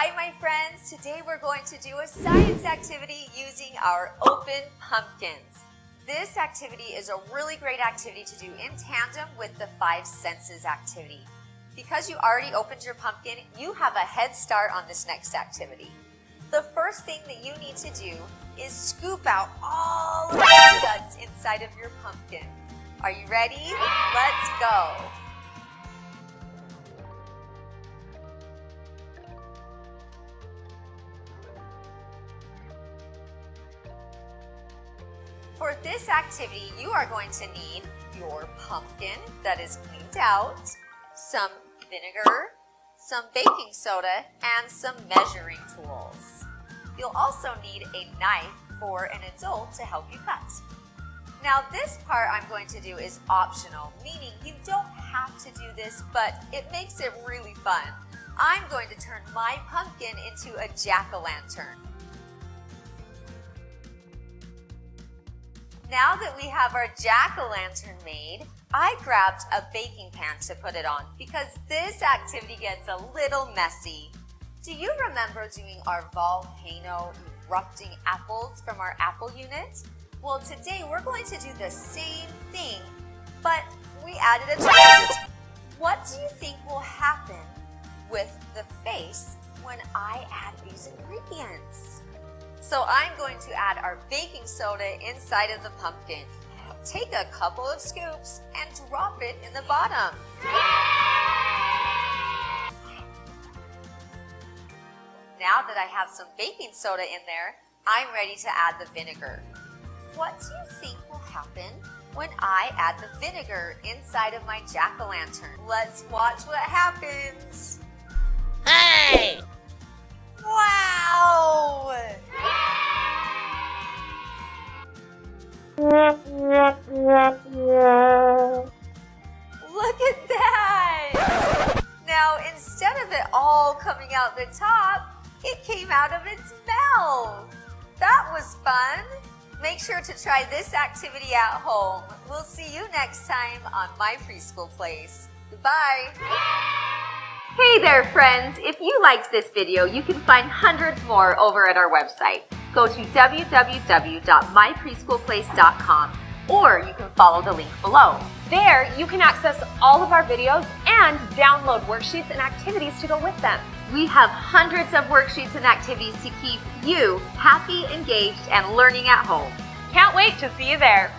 Hi, my friends. Today we're going to do a science activity using our open pumpkins. This activity is a really great activity to do in tandem with the five senses activity. Because you already opened your pumpkin, you have a head start on this next activity. The first thing that you need to do is scoop out all of the nuts inside of your pumpkin. Are you ready? Let's go. For this activity, you are going to need your pumpkin that is cleaned out, some vinegar, some baking soda, and some measuring tools. You'll also need a knife for an adult to help you cut. Now this part I'm going to do is optional, meaning you don't have to do this, but it makes it really fun. I'm going to turn my pumpkin into a jack-o'-lantern. Now that we have our jack-o'-lantern made, I grabbed a baking pan to put it on because this activity gets a little messy. Do you remember doing our volcano erupting apples from our apple unit? Well, today we're going to do the same thing, but we added a twist. What do you think will happen with the face when I add these ingredients? So I'm going to add our baking soda inside of the pumpkin. Take a couple of scoops and drop it in the bottom. Now that I have some baking soda in there, I'm ready to add the vinegar. What do you think will happen when I add the vinegar inside of my jack-o'-lantern? Let's watch what happens. Coming out the top, it came out of its mouth. That was fun. Make sure to try this activity at home. We'll see you next time on My Preschool Place. Goodbye. Hey there, friends. If you liked this video, you can find hundreds more over at our website. Go to www.mypreschoolplace.com or you can follow the link below. There, you can access all of our videos and download worksheets and activities to go with them. We have hundreds of worksheets and activities to keep you happy, engaged, and learning at home. Can't wait to see you there.